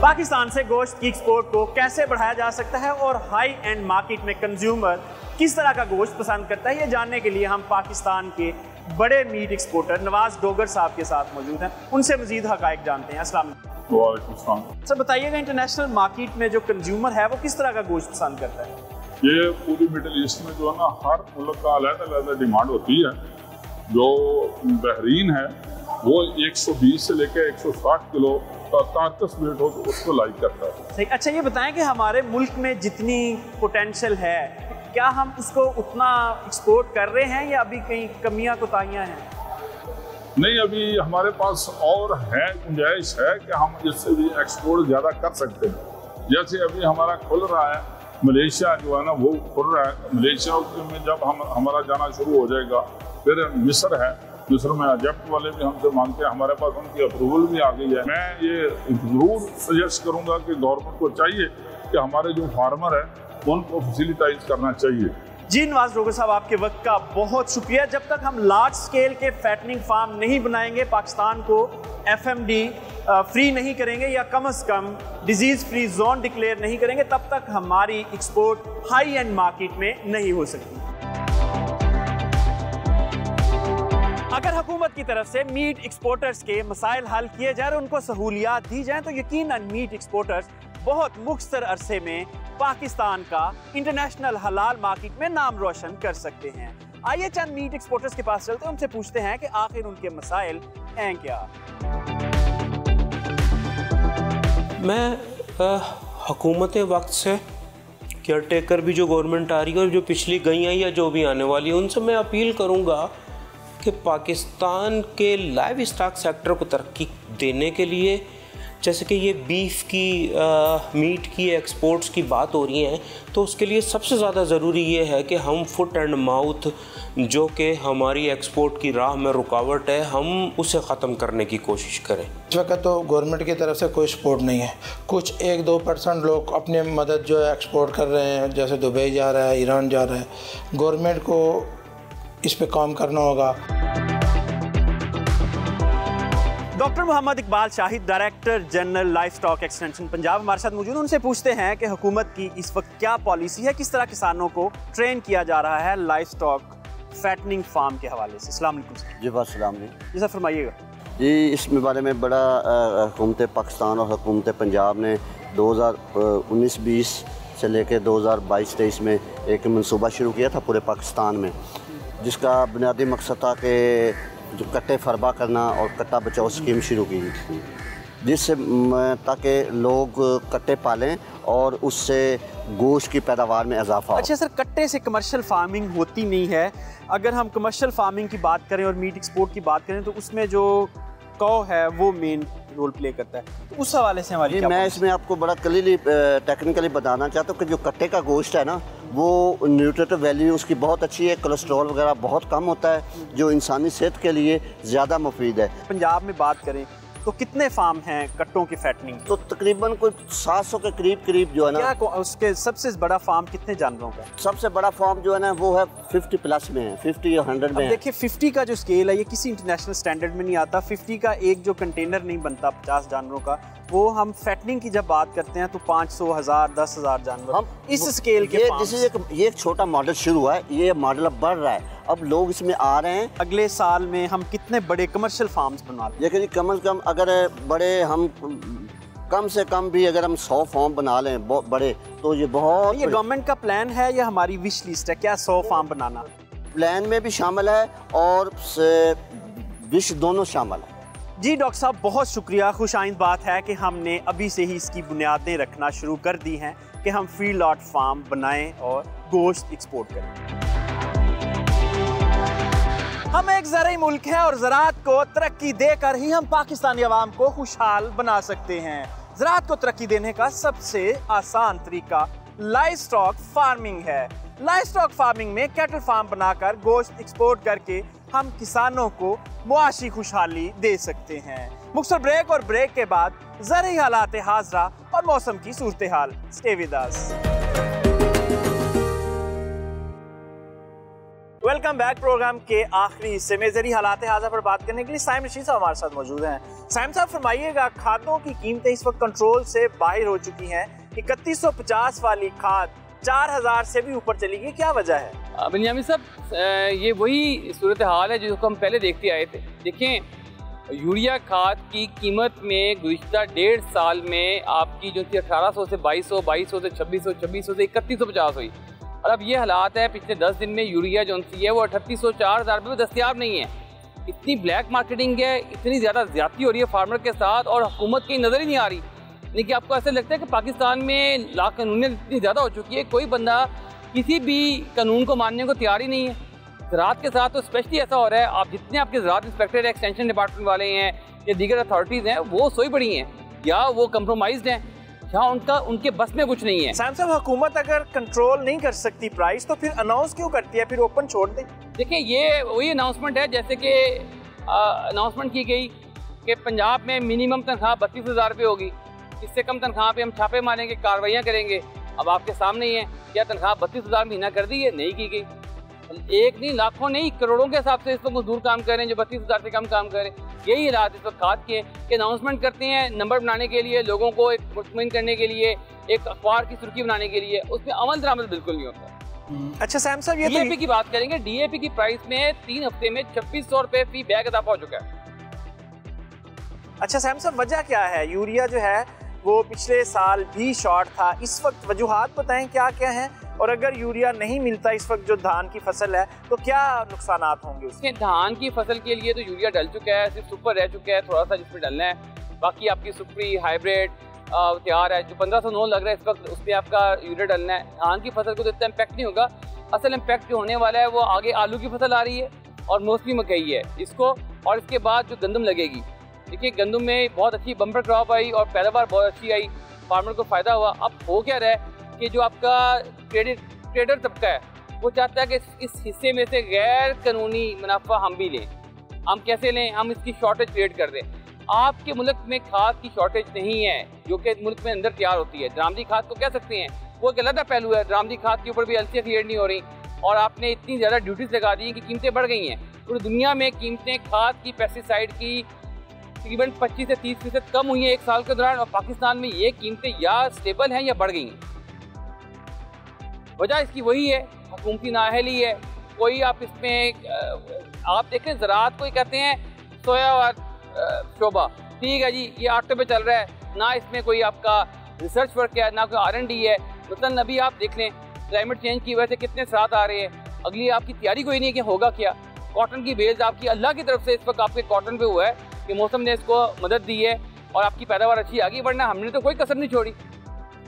पाकिस्तान से गोश्त की एक्सपोर्ट को कैसे बढ़ाया जा सकता है और हाई एंड मार्केट में कंज्यूमर किस तरह का गोश्त पसंद करता है ये जानने के लिए हम पाकिस्तान के बड़े मीट एक्सपोर्टर नवाज़ डोगर साहब के साथ मौजूद हैं। उनसे मजीद हकायक जानते हैं। असलम सर बताइएगा इंटरनेशनल मार्केट में जो कंज्यूमर है वो किस तरह का गोश्त पसंद करता है? ये पूरी मिडल ईस्ट में जो है ना हर मुल्क का अलग अलग डिमांड होती है। जो बहरीन है वो 120 से लेकर 160 किलो कारकस वेट हो तो उसको लाइक करता है। सही। अच्छा ये बताएँ कि हमारे मुल्क में जितनी पोटेंशियल है क्या हम उसको उतना एक्सपोर्ट कर रहे हैं या अभी कहीं कमियाँ कोताहियाँ हैं? नहीं अभी हमारे पास और है गुंजाइश है कि हम इससे भी एक्सपोर्ट ज़्यादा कर सकते हैं। जैसे अभी हमारा खुल रहा है मलेशिया जो है ना वो खुल रहा है। मलेशिया में जब हम हमारा जाना शुरू हो जाएगा फिर मिस्र है मिस्र में अजप्ट वाले भी हमसे मांगते हैं, हमारे पास उनकी अप्रूवल भी आ गई है। मैं ये ज़रूर सजेस्ट करूँगा कि गवर्नमेंट को चाहिए कि हमारे जो फार्मर हैं, उनको फैसिलिटाइज करना चाहिए। जी, नवाज़ रोगर साहब, आपके वक्त का बहुत शुक्रिया। जब तक हम लार्ज स्केल के फैटनिंग फार्म नहीं बनाएँगे, पाकिस्तान को एफएमडी फ्री नहीं करेंगे या कम अज़ कम डिज़ीज़ फ्री जोन डिक्लेयर नहीं करेंगे, तब तक हमारी एक्सपोर्ट हाई एंड मार्केट में नहीं हो सकती। अगर हुकूमत की तरफ़ से मीट एक्सपोर्टर्स के मसाइल हल किए जाए और उनको सहूलियात दी जाए तो यकीन मीट एक्सपोर्टर्स बहुत मुख्तर अरसे में पाकिस्तान का इंटरनेशनल हलाल मार्केट में नाम रोशन कर सकते हैं। आइए चंद मीट एक्सपोर्टर्स के पास चलते हैं, उनसे पूछते हैं कि आखिर उनके मसाइल हैं क्या? मैं हुकूमत वक्त से केयर टेकर भी जो गवर्नमेंट आ रही है और जो पिछली गई हैं या जो भी आने वाली है, उनसे मैं अपील करूँगा कि पाकिस्तान के लाइव स्टॉक सेक्टर को तरक्की देने के लिए जैसे कि ये बीफ की आ, मीट की एक्सपोर्ट्स की बात हो रही है तो उसके लिए सबसे ज़्यादा ज़रूरी ये है कि हम फुट एंड माउथ जो कि हमारी एक्सपोर्ट की राह में रुकावट है हम उसे ख़त्म करने की कोशिश करें। इस वक्त तो गवर्नमेंट की तरफ़ से कोई सपोर्ट नहीं है। कुछ एक दो परसेंट लोग अपनी मदद जो है एक्सपोर्ट कर रहे हैं जैसे दुबई जा रहा है ईरान जा रहा है। गवर्नमेंट को इस पर काम करना होगा। Doctor Mohammad Iqbal Shahid director general livestock extension Punjab. हमारे साथ मौजूद उनसे पूछते हैं कि हुकूमत की इस वक्त क्या पॉलिसी है किस तरह किसानों को ट्रेन किया जा रहा है लाइफ स्टॉक फैटनिंग फार्म के हवाले से। इस्लाम जी वासलाम जी। जी सर फरमाइएगा। जी इस बारे में बड़ा हुकूमत पाकिस्तान और हुकूमत पंजाब ने दो हज़ार उन्नीस बीस से लेकर दो हज़ार बाईस तेईस में एक मनसूबा शुरू किया था पूरे पाकिस्तान में। जिसका बुनियादी मकसद था कि जो कट्टे फरबा करना और कट्टा बचाओ स्कीम शुरू की थी। जिससे ताकि लोग कट्टे पालें और उससे गोश्त की पैदावार में इजाफा अच्छा सर, कट्टे से कमर्शियल फ़ार्मिंग होती नहीं है। अगर हम कमर्शियल फ़ार्मिंग की बात करें और मीट एक्सपोर्ट की बात करें तो उसमें जो कौ है, वो मेन रोल प्ले करता है। तो उस हवाले से हमारी मैं इसमें आपको बड़ा कलीली टेक्निकली बताना चाहता हूँ कि जो कट्टे का गोश्त है ना वो न्यूट्रेटिव वैल्यू उसकी बहुत अच्छी है कोलेस्ट्रॉल वगैरह बहुत कम होता है जो इंसानी सेहत के लिए ज़्यादा मुफीद है। पंजाब में बात करें तो कितने फार्म हैं कट्टों की फैटनिंग तो तकरीबन कोई 700 के करीब करीब जो है ना क्या उसके सबसे बड़ा फार्म कितने जानवरों का? सबसे बड़ा फार्म जो है ना वो है 50 प्लस में है। 50 या 100 में देखिए 50 का जो स्केल है ये किसी इंटरनेशनल स्टैंडर्ड में नहीं आता। 50 का एक जो कंटेनर नहीं बनता 50 जानवरों का वो हम फैटनिंग की जब बात करते हैं तो पाँच सौ हज़ार दस हज़ार जानवर हम इस स्केल के ये एक ये एक छोटा मॉडल शुरू हुआ है ये मॉडल अब बढ़ रहा है। अब लोग इसमें आ रहे हैं। अगले साल में हम कितने बड़े कमर्शियल फार्म्स बना रहे लेकिन कम अज कम अगर बड़े हम कम से कम भी अगर हम सौ फार्म बना लें बड़े तो ये बहुत ये गवर्नमेंट का प्लान है या हमारी विश लिस्ट है क्या सौ फार्म बनाना? प्लान में भी शामिल है और विश दोनों शामिल है। जी, डॉक्टर साहब, बहुत शुक्रिया। खुश आइंद बात है कि हमने अभी से ही इसकी बुनियादें रखना शुरू कर दी हैं कि हम फ्री लॉट फार्म बनाएँ और गोश्त एक्सपोर्ट करें। हम एक ज़रूरी मुल्क है और ज़रात को तरक्की देकर ही हम पाकिस्तानी अवाम को खुशहाल बना सकते हैं। ज़रात को तरक्की देने का सबसे आसान तरीका लाइव स्टॉक फ़ार्मिंग है। लाइव स्टॉक फ़ार्मिंग में कैटल फार्म बनाकर गोश्त एक्सपोर्ट करके हम किसानों को मुआशी खुशहाली दे सकते हैं। मुख्तर ब्रेक और ब्रेक के बाद ज़रिए हालात हाजरा और मौसम की सूरत हाल stay with us welcome back program के आखिरी हिस्से में ज़रिए हालात हाजरा पर बात करने के लिए साइम रशीद साहब हमारे साथ मौजूद हैं। साइम साहब, फरमाइएगा, खादों की कीमतें इस वक्त कंट्रोल से बाहर हो चुकी हैं इकतीस सौ पचास वाली खाद चार हज़ार से भी ऊपर चली गई, क्या वजह है? बिनियामी साहब ये वही सूरत हाल है जिसको हम पहले देखते आए थे। देखें, यूरिया खाद की कीमत में गुजशत डेढ़ साल में आपकी जो थी 1800 से बाईस सौ बाईस सौ से 2600 2600 से इकतीस सौ पचास हुई। और अब ये हालात है, पिछले दस दिन में यूरिया जो सी है वो अठतीस सौ चार हज़ार रुपये दस्तियाब नहीं है। इतनी ब्लैक मार्केटिंग है, इतनी ज़्यादा ज़्यादा हो रही है फार्मर के साथ और हुकूमत की नज़र ही नहीं आ रही। लेकिन आपको ऐसा लगता है कि पाकिस्तान में ला कानूनियत इतनी ज़्यादा हो चुकी है कोई बंदा किसी भी कानून को मानने को तैयार ही नहीं है। ज़रात के साथ तो स्पेशली ऐसा हो रहा है आप जितने आपके ज़रात इंस्पेक्टर एक्सटेंशन डिपार्टमेंट वाले हैं या दीगर अथॉरिटीज़ हैं वो सोई बड़ी हैं या वो कम्प्रोमाइज हैं या उनका उनके बस में कुछ नहीं है। सैमसंग हुकूमत अगर कंट्रोल नहीं कर सकती प्राइस तो फिर अनाउंस क्यों करती है? फिर ओपन छोड़ दें। देखिए ये वही अनाउंसमेंट है जैसे कि अनाउंसमेंट की गई कि पंजाब में मिनिमम तनख्वाह बत्तीस हज़ार रुपये होगी। इससे कम तनख्वाह पे हम छापे मारेंगे कार्रवाइयाँ करेंगे। अब आपके सामने ही है क्या तनख्वाह बत्तीस हज़ार महीना कर दी है नहीं की गई। एक नहीं लाखों नहीं करोड़ों के हिसाब से इस वक्त तो मजदूर काम कर रहे हैं जो बत्तीस हज़ार से कम काम कर रहे हैं। यही हालात इस वक्त खाद के कि अनाउंसमेंट करते हैं नंबर बनाने के लिए लोगों को एक मुतमिन करने के लिए एक अखबार की सुर्खी बनाने के लिए। उसमें अमल दरामद बिल्कुल नहीं होता। अच्छा सैम साहब ये डीएपी तो... की बात करेंगे डीएपी की प्राइस में तीन हफ़्ते में छब्बीस सौ रुपए फ़ी बैग इजाफा हो चुका है। अच्छा सैम साहब वजह क्या है? यूरिया जो है वो पिछले साल भी शॉर्ट था। इस वक्त वजूहत बताएँ क्या क्या हैं? और अगर यूरिया नहीं मिलता इस वक्त जो धान की फ़सल है तो क्या नुकसान होंगे उसके धान की फ़सल के लिए तो यूरिया डल चुका है, सिर्फ़ सुपर रह चुका है, थोड़ा सा जिसमें डलना है। बाकी आपकी सुपरी, हाइब्रिड तैयार है, जो पंद्रह सौ नौ लग रहा है इस वक्त, उसमें आपका यूरिया डलना है। धान की फ़सल को तो इतना इम्पैक्ट नहीं होगा। असल इम्पैक्ट जो होने वाला है, वो आगे आलू की फ़सल आ रही है और मोस्टली मकई है। इसको और इसके बाद जो गंदम लगेगी देखिए, गंदम में बहुत अच्छी बम्पर क्रॉप आई और पैदावार बहुत अच्छी आई। फार्मर को फ़ायदा हुआ। अब हो क्या रहा है कि जो आपका ट्रेडर ट्रेडर तबका है, वो चाहता है कि इस हिस्से में से गैर कानूनी मुनाफा हम भी लें। हम कैसे लें? हम इसकी शॉर्टेज क्रिएट कर दें। आपके मुल्क में खाद की शॉर्टेज नहीं है, जो कि मुल्क में अंदर तैयार होती है। ड्रामदी खाद को कह सकते हैं। वो एक अलग पहलू है। ड्रामदी खाद के ऊपर भी एलसियाँ क्रिएट नहीं हो रही और आपने इतनी ज़्यादा ड्यूटीज़ लगा दी कि कीमतें बढ़ गई हैं। पूरी दुनिया में कीमतें खाद की पेस्टिसाइड की तकरीबन 25 से 30 फ़ीसद कम हुई है एक साल के दौरान और पाकिस्तान में ये कीमतें या स्टेबल हैं या बढ़ गई हैं। वजह इसकी वही है, हुकूमती नाहली है। कोई आप इसमें आप देखें ज़रात को कहते हैं, सोया और शोभा। ठीक है जी, ये आटे पे चल रहा है। ना इसमें कोई आपका रिसर्च वर्क है, ना कोई आर एन डी है। मतलब अभी आप देख लें क्लाइमेट चेंज की वजह से कितने साथ आ रहे हैं। अगली आपकी तैयारी कोई नहीं कि होगा क्या। कॉटन की बेल्स आपकी, अल्लाह की तरफ़ से इस वक्त आपके कॉटन पे हुआ है। कि मौसम ने इसको मदद दी है और आपकी पैदावार अच्छी आ गई वरना हमने तो कोई कसर नहीं छोड़ी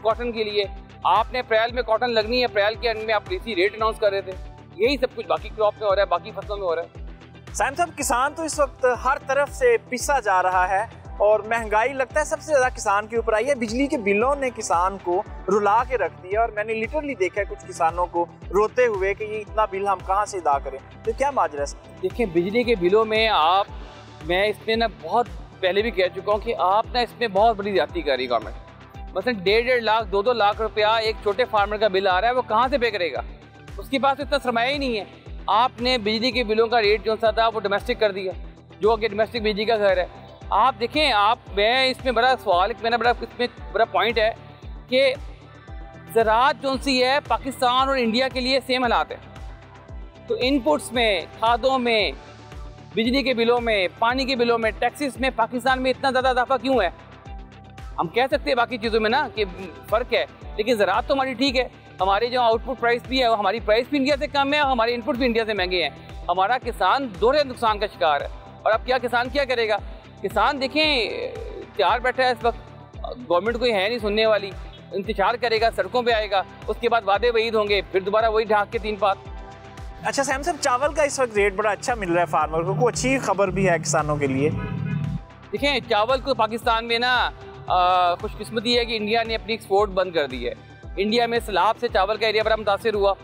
कॉटन के लिए। आपने अप्रैल में कॉटन लगनी है अप्रैल के एंड में आप इसी रेट अनाउंस कर रहे थे। यही सब कुछ बाकी क्रॉप में हो रहा है बाकी फ़सलों में हो रहा है। साइम साहब किसान तो इस वक्त हर तरफ़ से पिसा जा रहा है और महँगाई लगता है सबसे ज़्यादा किसान के ऊपर आई है। बिजली के बिलों ने किसान को रुला के रख दिया और मैंने लिटरली देखा है कुछ किसानों को रोते हुए कि ये इतना बिल हम कहाँ से अदा करें। तो क्या माजरा देखिए बिजली के बिलों में आप मैं इसमें ना बहुत पहले भी कह चुका हूँ कि आप ना इसमें बहुत बड़ी ज़्यादा कर रही गवर्नमेंट। मतलब डेढ़ डेढ़ लाख, दो दो लाख रुपया एक छोटे फार्मर का बिल आ रहा है, वो कहाँ से पे करेगा? उसके पास तो इतना सरमाया ही नहीं है। आपने बिजली के बिलों का रेट जो सा था, वो डोमेस्टिक कर दिया, जो कि डोमेस्टिक बिजली का घर है। आप देखें, आप, मैं इसमें बड़ा सवाल मेरा बड़ा, इसमें बड़ा पॉइंट है कि ज़रात जो सी है, पाकिस्तान और इंडिया के लिए सेम हालात है। तो इनपुट्स में, खादों में बिजली के बिलों में, पानी के बिलों में, टैक्सेस में, पाकिस्तान में इतना ज़्यादा इजाफा क्यों है? हम कह सकते हैं बाकी चीज़ों में ना कि फ़र्क है, लेकिन ज़रात तो हमारी ठीक है। हमारे जो आउटपुट प्राइस भी है, वो हमारी प्राइस भी इंडिया से कम है और हमारे इनपुट भी इंडिया से महँगे हैं। हमारा किसान दोहरे नुकसान का शिकार है। और अब क्या किसान क्या करेगा? किसान देखें, तैयार बैठा है इस वक्त। गवर्नमेंट कोई है नहीं सुनने वाली। इंतज़ार करेगा, सड़कों पे आएगा, उसके बाद वादे वहीद होंगे, फिर दोबारा वही ढाक के तीन पात। अच्छा सैम साहब चावल का इस वक्त रेट बड़ा अच्छा मिल रहा है फार्मर को। अच्छी खबर भी है किसानों के लिए? देखें, चावल को पाकिस्तान में ना खुशकिस्मती है कि इंडिया ने अपनी एक्सपोर्ट बंद कर दी है। इंडिया में सैलाब से चावल का एरिया बड़ा मुतासर हुआ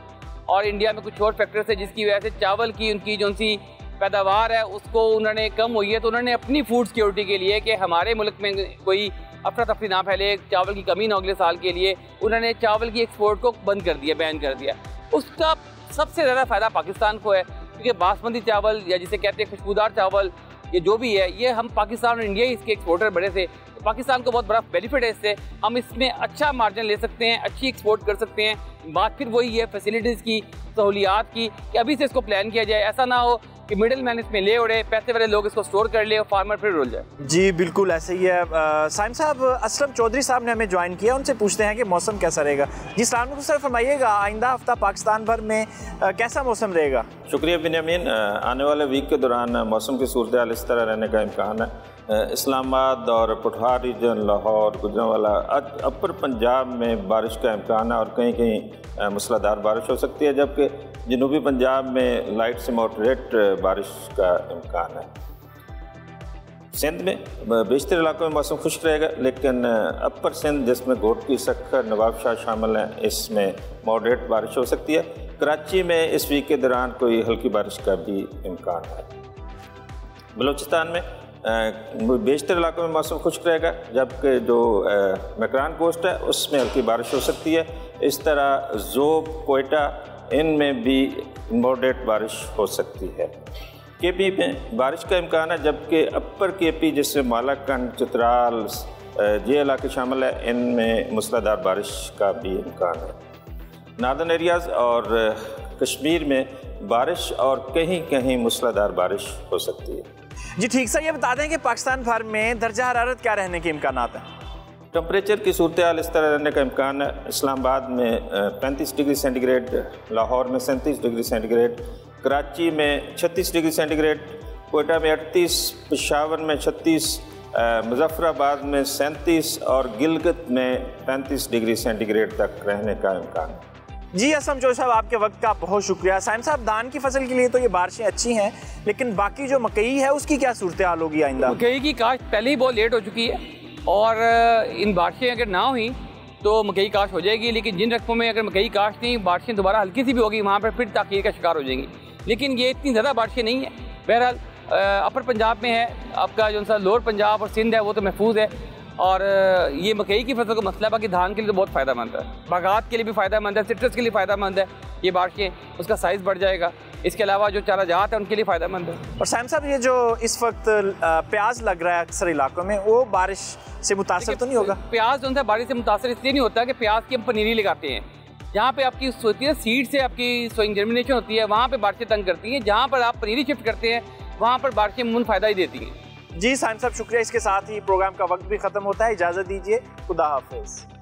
और इंडिया में कुछ और फैक्टर्स है जिसकी वजह से चावल की उनकी जो सी पैदावार है, उसको उन्होंने कम हुई है। तो उन्होंने अपनी फ़ूड सिक्योरिटी के लिए कि हमारे मुल्क में कोई अफरा तफरी ना फैले, चावल की कमी ना अगले साल के लिए उन्होंने चावल की एक्सपोर्ट को बंद कर दिया बैन कर दिया। उसका सबसे ज़्यादा फ़ायदा पाकिस्तान को है, क्योंकि बासमती चावल या जिसे कहते हैं खुशबूदार चावल, ये जो भी है, ये हम पाकिस्तान और इंडिया ही इसके एक्सपोर्टर बड़े थे। तो पाकिस्तान को बहुत बड़ा बेनिफिट है इससे। हम इसमें अच्छा मार्जिन ले सकते हैं, अच्छी एक्सपोर्ट कर सकते हैं। बात फिर वही है फैसिलिटीज़ की, सहूलियात की, कि अभी से इसको प्लान किया जाए। ऐसा ना हो कि मिडिल मैन इसमें ले उड़े पैसे वाले लोग इसको स्टोर कर ले और फार्मर फिर रुल जाए। जी बिल्कुल ऐसे ही है। साइम साहब असलम चौधरी साहब ने हमें ज्वाइन किया उनसे पूछते हैं कि मौसम कैसा रहेगा। जी सलाम सर फरमाइएगा आइंदा हफ़्ता पाकिस्तान भर में आ, कैसा मौसम रहेगा? शुक्रिया बिनियामीन आने वाले वीक के दौरान मौसम की सूरत हाल इस तरह रहने का इम्कान है। इस्लामाबाद और पुठार रीजन लाहौर गुजरावाला अपर पंजाब में बारिश का इम्कान है और कहीं कहीं मूसलाधार बारिश हो सकती है जबकि जनूबी पंजाब में लाइट से मॉडरेट बारिश का इम्कान है। सिंध में बेशतर इलाकों में मौसम खुश रहेगा, लेकिन अपर सिंध, जिसमें घोट की सखर नवाब शाह शामिल हैं, इसमें मॉडरेट बारिश हो सकती है। कराची में इस वीक के दौरान कोई हल्की बारिश का भी इम्कान है। बलूचिस्तान में बेशतर इलाकों में मौसम खुश्क रहेगा, जबकि जो मकरान कोस्ट है, उसमें हल्की बारिश हो सकती है। इस तरह जोब, कोयटा इनमें भी मॉडरेट बारिश हो सकती है। के पी में बारिश का इम्कान है, जबकि अपर के पी जिसमें मालाकंड चित्राल ये इलाके शामिल है। इनमें मूसलाधार बारिश का भी इम्कान है। नार्दन एरियाज़ और कश्मीर में बारिश और कहीं कहीं मूसलाधार बारिश हो सकती है। जी ठीक, सर, ये बता दें कि पाकिस्तान भर में दर्जा हरारत क्या रहने के इम्कान हैं? टम्परेचर की सूरत हाल इस तरह रहने का इम्कान है। इस्लामाबाद में पैंतीस डिग्री सेंटीग्रेड लाहौर में सैंतीस डिग्री सेंटीग्रेड कराची में छत्तीस डिग्री सेंटीग्रेड कोयटा में अड़तीस पेशावर में छत्तीस मुजफ्फराबाद में सैंतीस और गिलगत में पैंतीस डिग्री सेंटीग्रेड तक रहने का इम्कान है। जी असम जो साहब आपके वक्त का बहुत शुक्रिया। साइम साहब धान की फ़सल के लिए तो ये बारिशें अच्छी हैं लेकिन बाकी जो मकई है उसकी क्या सूरत हाल होगी आइंदा? मकई की काश्त पहले ही बहुत लेट हो चुकी है। और इन बारिशें अगर ना हुई तो मकई काश्त हो जाएगी। लेकिन जिन रकमों में अगर मकई काश्त नहीं, बारिशें दोबारा हल्की सी भी होगी, वहाँ पर फिर ताखीर का शिकार हो जाएँगी। लेकिन ये इतनी ज़्यादा बारिशें नहीं है। बहरहाल अपर पंजाब में है, आपका जो सा लोअर पंजाब और सिंध है, वो तो महफूज है। और ये मकई की फ़सल का मसला है, बाकी धान के लिए तो बहुत फ़ायदा मंद है। बागात के लिए भी फ़ायदा मंद है, सिट्रस के लिए फ़ायदा मंद है, ये बारिशें, उसका साइज़ बढ़ जाएगा। इसके अलावा जो चारा जात है उनके लिए फ़ायदा मंद है। और सैम साहब ये जो इस वक्त प्याज लग रहा है अक्सर इलाकों में वो बारिश से मुतासर तो नहीं होगा? प्याज जो है बारिश से मुतासर इसलिए नहीं होता कि प्याज की हम पनीरी लगाते हैं। जहाँ पे आपकी होती है सीड से आपकी सोइंग जर्मिनेशन होती है वहाँ पे बारिशें तंग करती हैं। जहाँ पर आप पनीरी शिफ्ट करते हैं वहाँ पर बारिशें मुन फ़ायदा ही देती हैं। जी साइम साहब शुक्रिया। इसके साथ ही प्रोग्राम का वक्त भी खत्म होता है। इजाज़त दीजिए। खुदा हाफिज़।